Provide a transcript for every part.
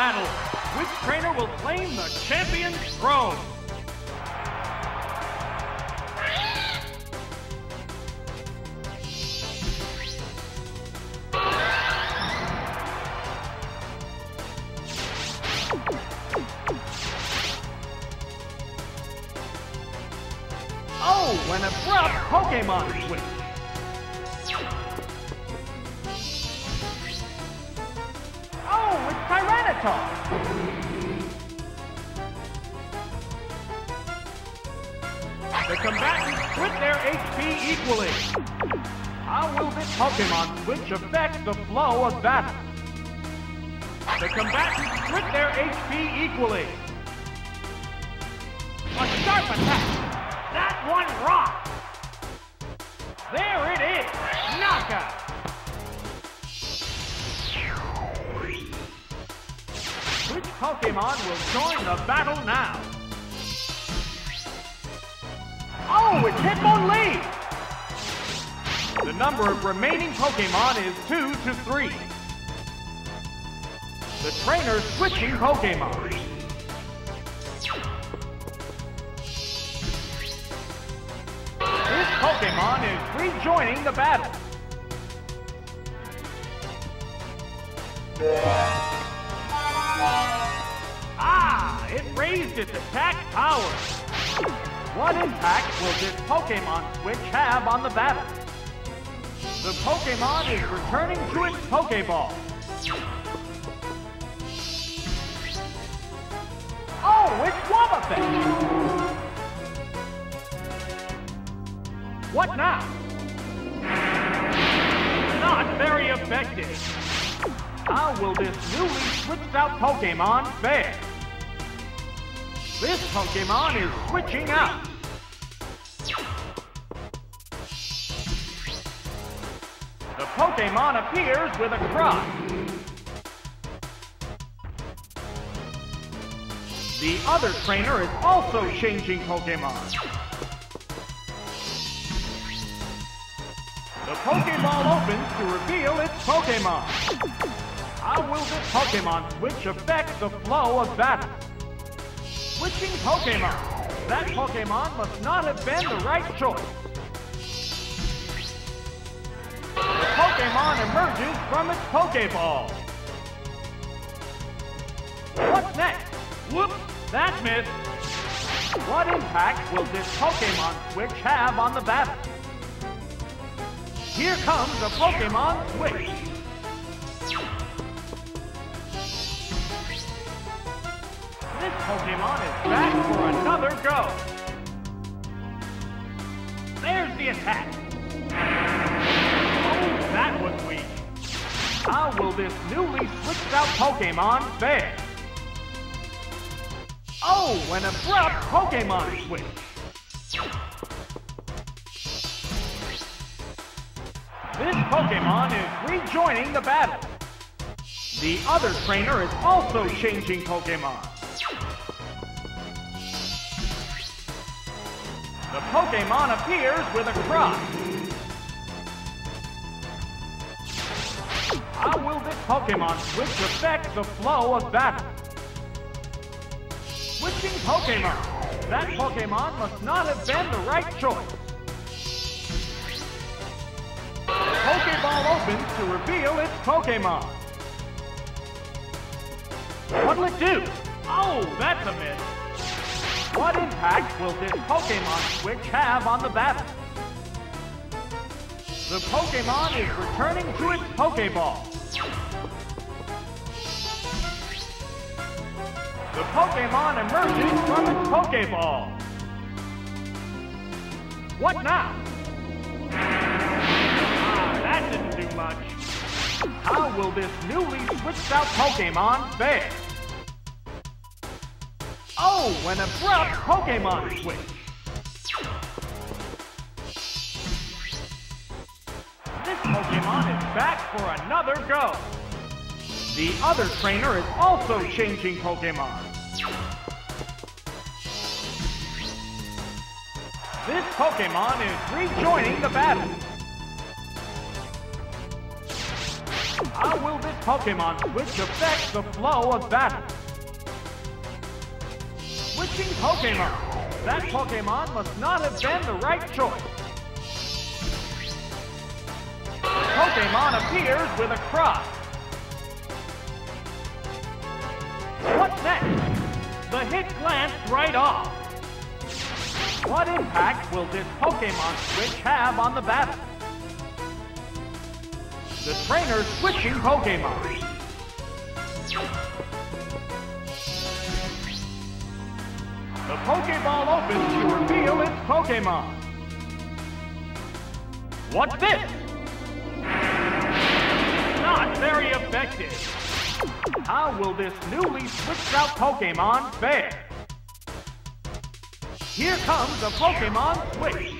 battle. Which trainer will claim the champion's throne? The combatants split their HP equally. How will this Pokemon switch affect the flow of battle? The combatants split their HP equally. A sharp attack. That one rocked. There it is. Knockout. Pokemon will join the battle now? Oh, it's Hitmonlee! The number of remaining Pokemon is 2 to 3. The trainer switching Pokemon. This Pokemon is rejoining the battle. Ah, it raised its attack power. What impact will this Pokemon switch have on the battle? The Pokemon is returning to its Pokeball. Oh, it's Wobbuffet! What now? Not very effective. How will this newly switched out Pokemon fare? This Pokemon is switching out. The Pokemon appears with a cry. The other trainer is also changing Pokemon. The Pokeball opens to reveal its Pokemon. How will this Pokemon switch affect the flow of battle? Switching Pokemon. That Pokemon must not have been the right choice. The Pokemon emerges from its Pokeball. What's next? Whoops, that missed. What impact will this Pokemon switch have on the battle? Here comes a Pokemon switch. Pokemon is back for another go. There's the attack. Oh, that was weak. How will this newly switched out Pokemon fare? Oh, an abrupt Pokemon switch. This Pokemon is rejoining the battle. The other trainer is also changing Pokemon. Pokemon appears with a cry. How will this Pokemon switch affect the flow of battle? Switching Pokemon. That Pokemon must not have been the right choice. Pokeball opens to reveal its Pokemon. What'll it do? Oh, that's a miss. What impact will this Pokemon switch have on the battle? The Pokemon is returning to its Pokeball. The Pokemon emerges from its Pokeball. What now? Ah, that didn't do much. How will this newly switched out Pokemon fare? Oh, an abrupt Pokemon switch. This Pokemon is back for another go. The other trainer is also changing Pokemon. This Pokemon is rejoining the battle. How will this Pokemon switch affect the flow of battle? Pokemon. That Pokemon must not have been the right choice. Pokemon appears with a cross. What's next? The hit glanced right off. What impact will this Pokemon switch have on the battle? The trainer switching Pokemon. Pokeball opens to reveal its Pokemon. What's this? Not very effective. How will this newly switched out Pokemon fare? Here comes a Pokemon Switch.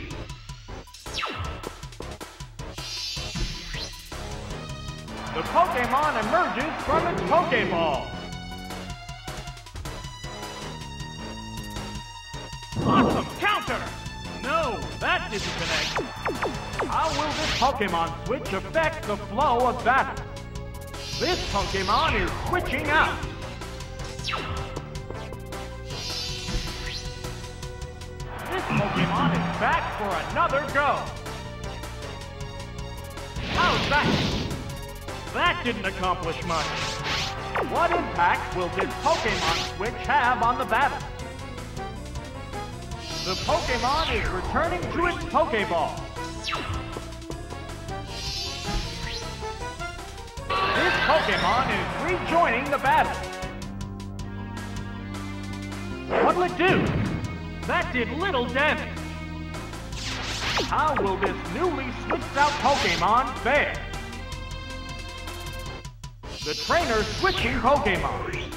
The Pokemon emerges from its Pokeball. Connect. How will this Pokemon Switch affect the flow of battle? This Pokemon is switching out. This Pokemon is back for another go. How's that? That didn't accomplish much. What impact will this Pokemon Switch have on the battle? The Pokemon is returning to its Pokeball. This Pokemon is rejoining the battle. What'll it do? That did little damage. How will this newly switched out Pokemon fare? The trainer switching Pokemon.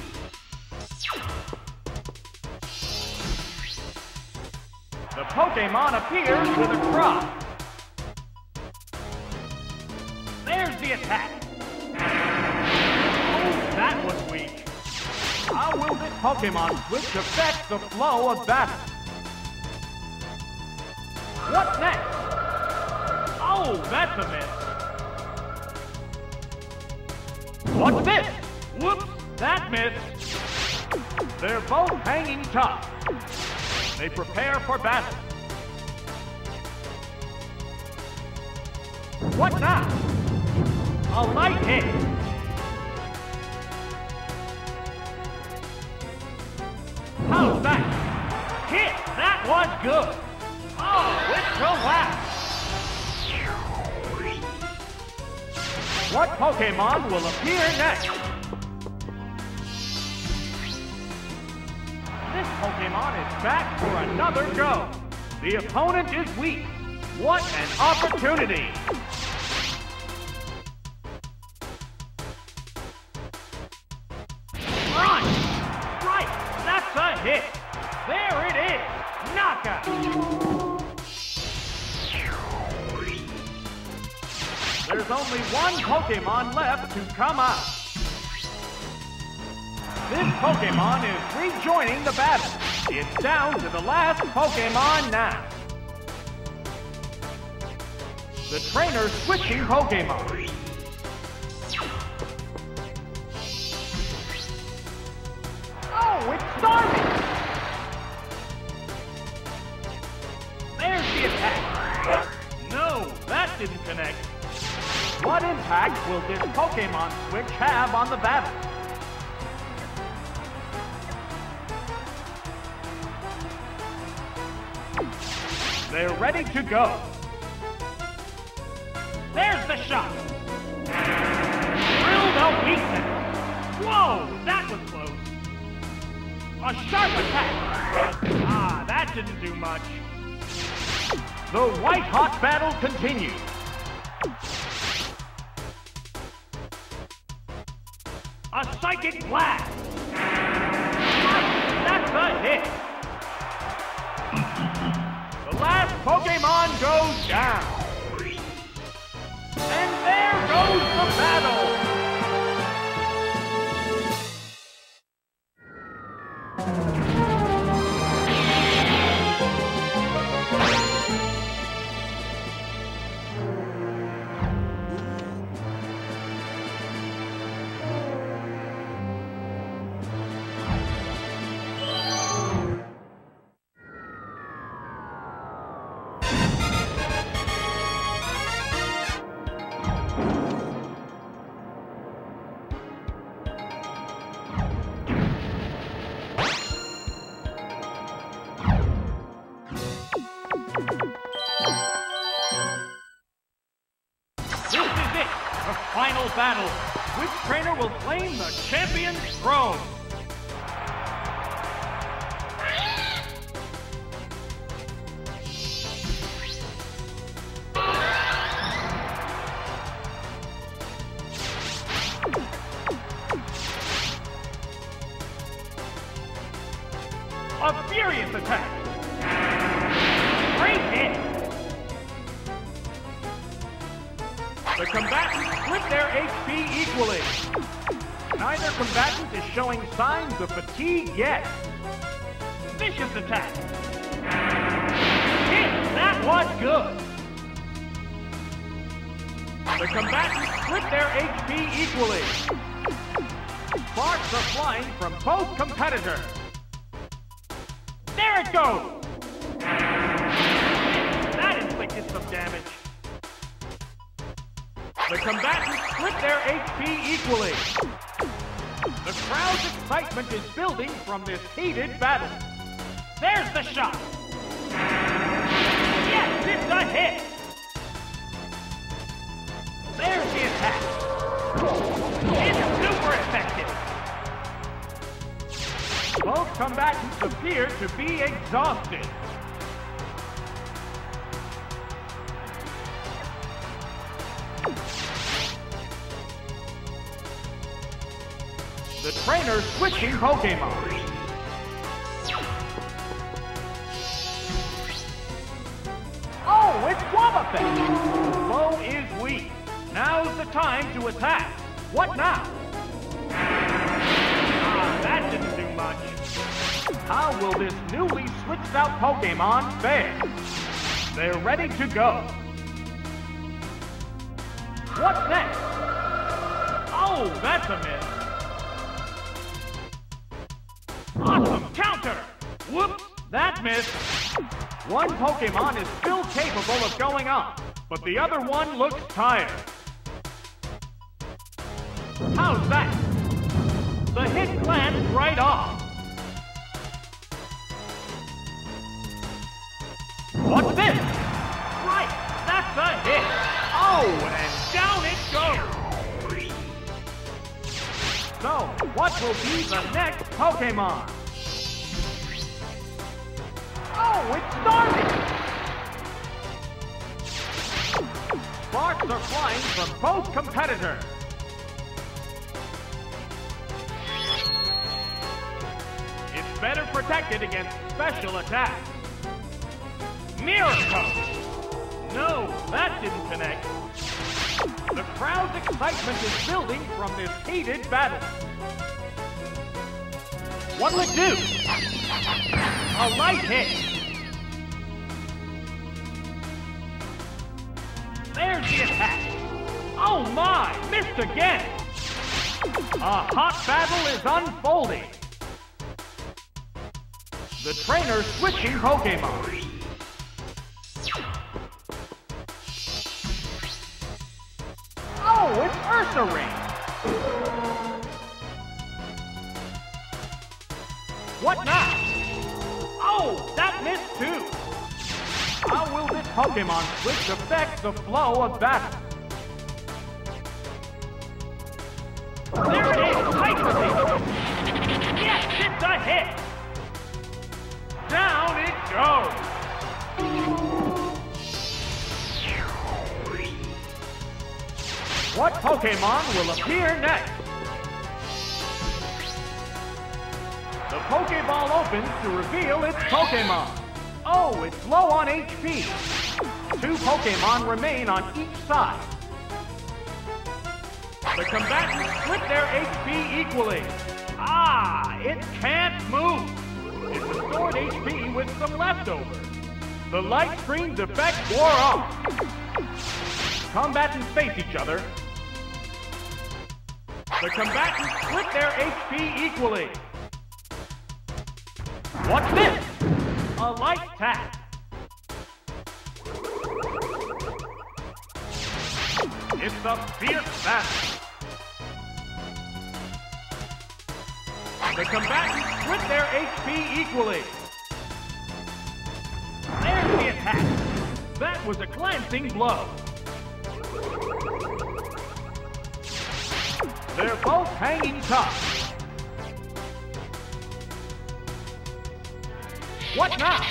Pokemon appears with a cross. There's the attack. Oh, that was weak. How will this Pokemon switch affect the flow of battle? What's next? Oh, that's a miss. What's this? Whoops, that missed. They're both hanging tough. They prepare for battle. What now? A light hit. How's that? Hit! That was good. Oh, it's collapsed. What Pokemon will appear next? This Pokemon is back for another go. The opponent is weak. What an opportunity! Hit! There it is! Knockout! There's only one Pokemon left to come out. This Pokemon is rejoining the battle. It's down to the last Pokemon now. The trainer switching Pokemon. Oh, it's Starmie! What impact will this Pokemon Switch have on the battle? They're ready to go. There's the shot. Drilled a weakness. Whoa, that was close. A sharp attack. Ah, that didn't do much. The white-hot battle continues. Psychic blast. That's a hit. The last Pokemon goes down. And there goes the battle. The combatants split their HP equally. Neither combatant is showing signs of fatigue yet. Vicious attack. Hit! That was good. The combatants split their HP equally. Sparks are flying from both competitors. There it goes! Combatants split their HP equally. The crowd's excitement is building from this heated battle. There's the shot! Yes, it's a hit! There's the attack! It's super effective! Both combatants appear to be exhausted. The trainer's switching Pokemon. Oh, it's Wobbuffet! Foe is weak. Now's the time to attack. What now? Ah, that didn't do much. How will this newly switched out Pokemon fare? They're ready to go. What's next? Oh, that's a miss. Awesome counter! Whoops, that missed. One Pokemon is still capable of going up, but the other one looks tired. How's that? The hit lands right off. What's this? Right, that's a hit. Oh, and down it goes. So, what will be the next Pokemon? It's starting! Sparks are flying from both competitors. It's better protected against special attacks. Miracle! No, that didn't connect. The crowd's excitement is building from this heated battle. What'll it do? A light hit. Attack. Oh my, missed again. A hot battle is unfolding. The trainer's switching Pokemon. Oh, it's Ursaring! What now? Pokemon switch affect the flow of battle? There it is! Hyper! Yes, it's a hit! Down it goes! What Pokemon will appear next? The Pokeball opens to reveal its Pokemon. Oh, it's low on HP. Two Pokemon remain on each side. The combatants split their HP equally. Ah, it can't move. It restored HP with some leftovers. The light screen's effect wore off. Combatants face each other. The combatants split their HP equally. What's this? A light tap. It's a fierce battle. The combatants split their HP equally. There's the attack. That was a glancing blow. They're both hanging tough. What now?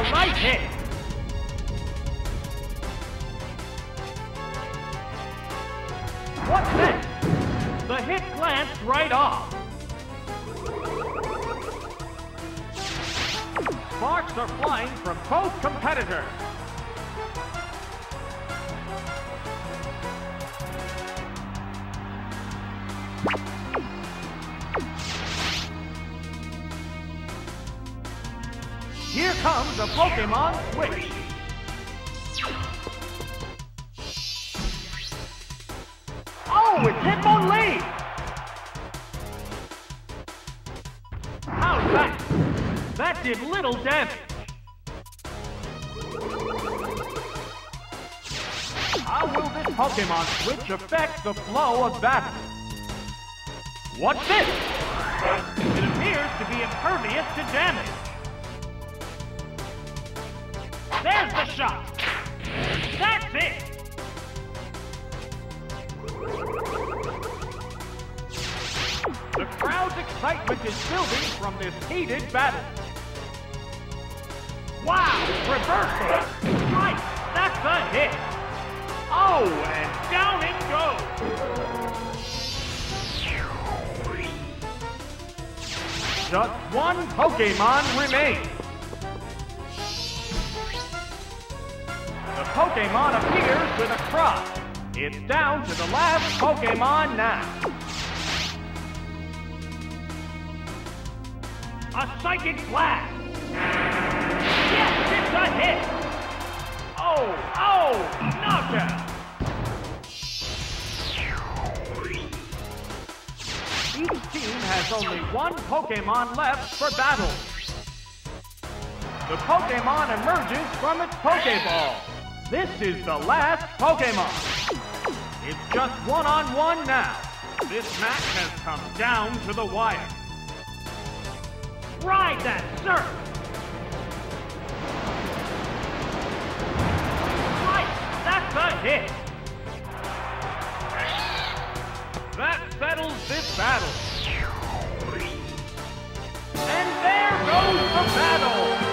A right hit. The hit glanced right off. Sparks are flying from both competitors. Here comes a Pokemon Switch. Did little damage. How will this Pokemon Switch affect the flow of battle? What's this? It appears to be impervious to damage. There's the shot! That's it! The crowd's excitement is building from this heated battle. Wow! Reversal! Right! That's a hit! Oh, and down it goes! Just one Pokemon remains. The Pokemon appears with a cry. It's down to the last Pokemon now. A Psychic Blast! A hit! Oh, oh, knockout! Each team has only one Pokemon left for battle. The Pokemon emerges from its Pokeball. This is the last Pokemon. It's just one-on-one -on -one now. This match has come down to the wire. Ride that surf! That's a hit! That settles this battle. And there goes the battle!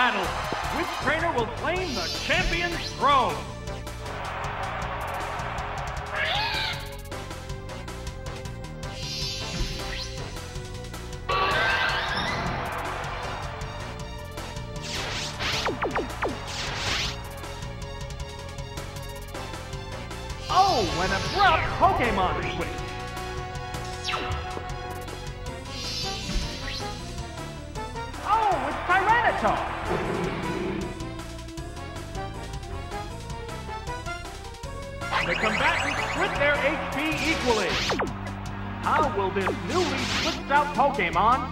Battle.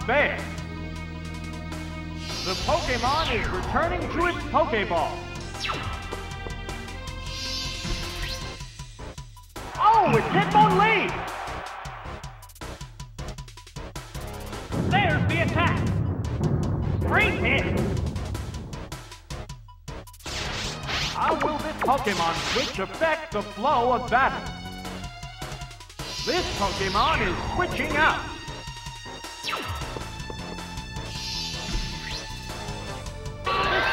Fare? The Pokemon is returning to its Pokeball. Oh, it's Hitmonlee! There's the attack! Great hit! How will this Pokemon switch affect the flow of battle? This Pokemon is switching out!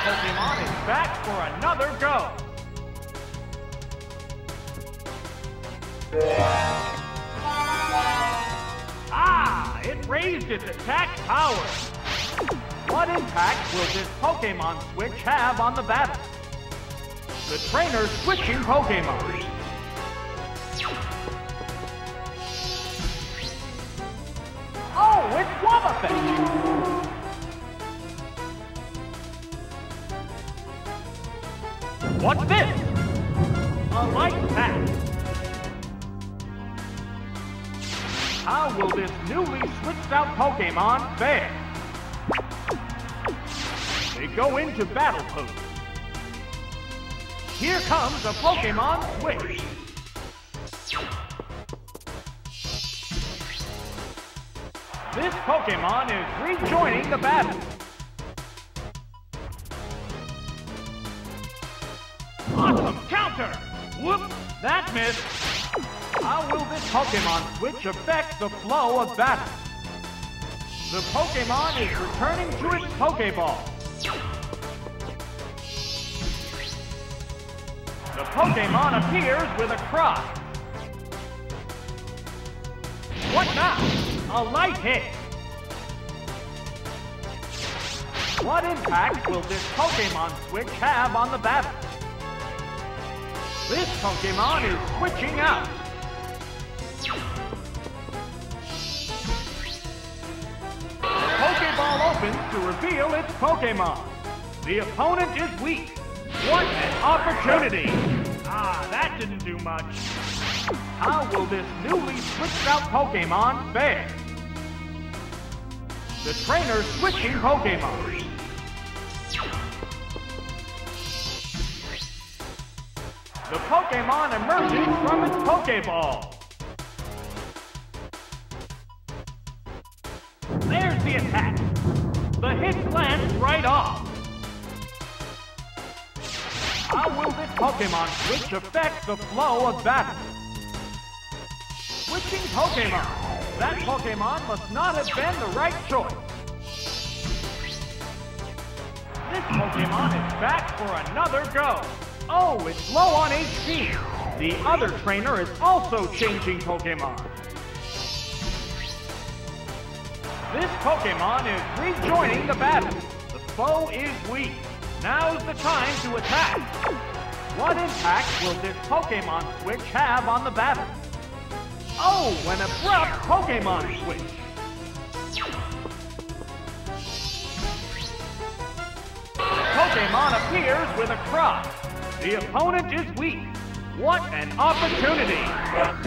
Pokemon is back for another go! Ah, it raised its attack power. What impact will this Pokemon switch have on the battle? The trainer switching Pokemon. Oh, it's Wobbuffet! What's this? A light pack. How will this newly switched out Pokemon fare? They go into battle pose. Here comes a Pokemon switch. This Pokemon is rejoining the battle. That missed. How will this Pokemon switch affect the flow of battle? The Pokemon is returning to its Pokeball. The Pokemon appears with a cry. What now? A light hit. What impact will this Pokemon switch have on the battle? This Pokemon is switching out. Pokeball opens to reveal its Pokemon. The opponent is weak. What an opportunity! Ah, that didn't do much. How will this newly switched out Pokemon fare? The trainer switching Pokemon. The Pokemon emerges from its Pokeball. There's the attack. The hit glanced right off. How will this Pokemon switch affect the flow of battle? Switching Pokemon. That Pokemon must not have been the right choice. This Pokemon is back for another go. Oh, it's low on HP. The other trainer is also changing Pokemon. This Pokemon is rejoining the battle. The foe is weak. Now's the time to attack. What impact will this Pokemon switch have on the battle? Oh, an abrupt Pokemon switch. Pokemon appears with a cry. The opponent is weak. What an opportunity!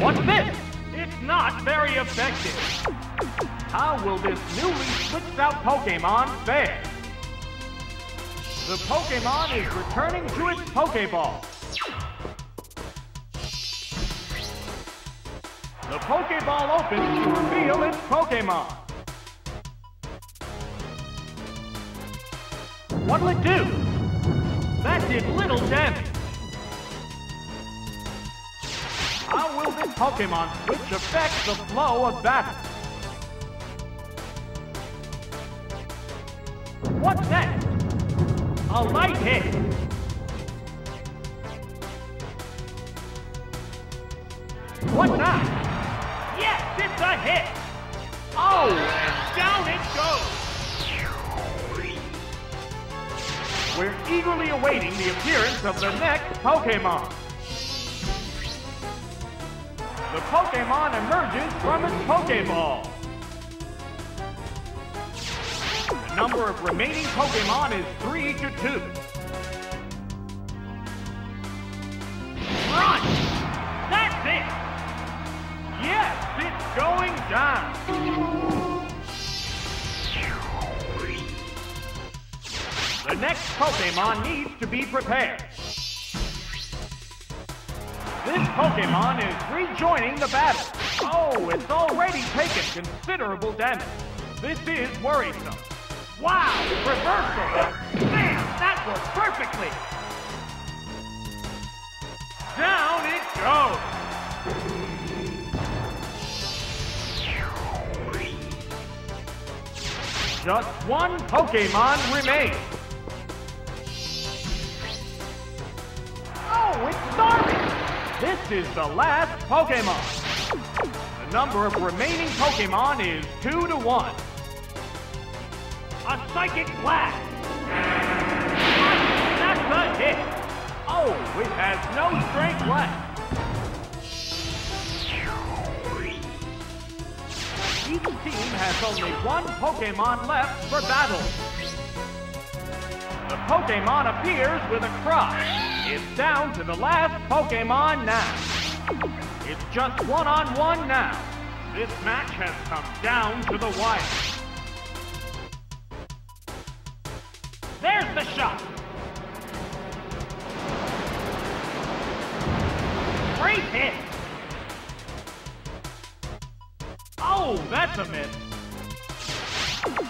What's this? It's not very effective. How will this newly switched out Pokemon fare? The Pokemon is returning to its Pokeball. The Pokeball opens to reveal its Pokemon. What'll it do? That did little damage. Pokemon which affects the flow of battle? What's next? A light hit. What now? Yes, it's a hit. Oh, and down it goes. We're eagerly awaiting the appearance of the next Pokemon. The Pokemon emerges from its Pokeball. The number of remaining Pokemon is 3 to 2. Run! That's it! Yes, it's going down! The next Pokemon needs to be prepared. This Pokemon is rejoining the battle. Oh, it's already taken considerable damage. This is worrisome. Wow, reversal! Man, that worked perfectly! Down it goes! Just one Pokemon remains. Oh, it's Starmie! This is the last Pokemon. The number of remaining Pokemon is 2 to 1. A Psychic Blast! That's a hit! Oh, it has no strength left. Each team has only one Pokemon left for battle. The Pokemon appears with a cry. It's down to the last Pokemon now. It's just one-on-one -on -one now. This match has come down to the wire. There's the shot. Great hit. Oh, that's a miss.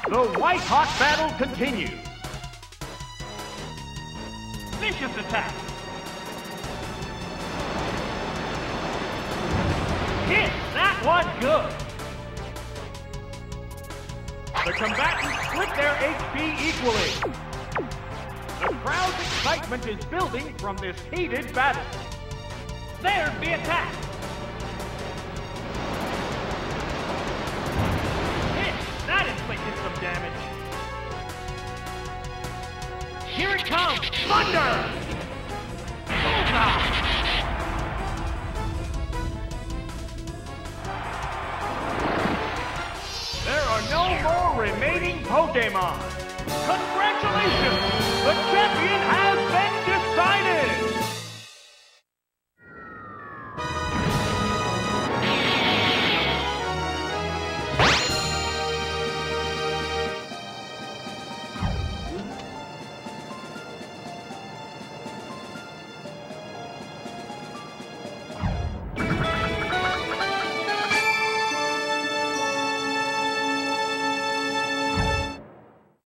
The white-hot battle continues. This heated battle. There's be attack. That inflicted some damage. Here it comes! Thunder!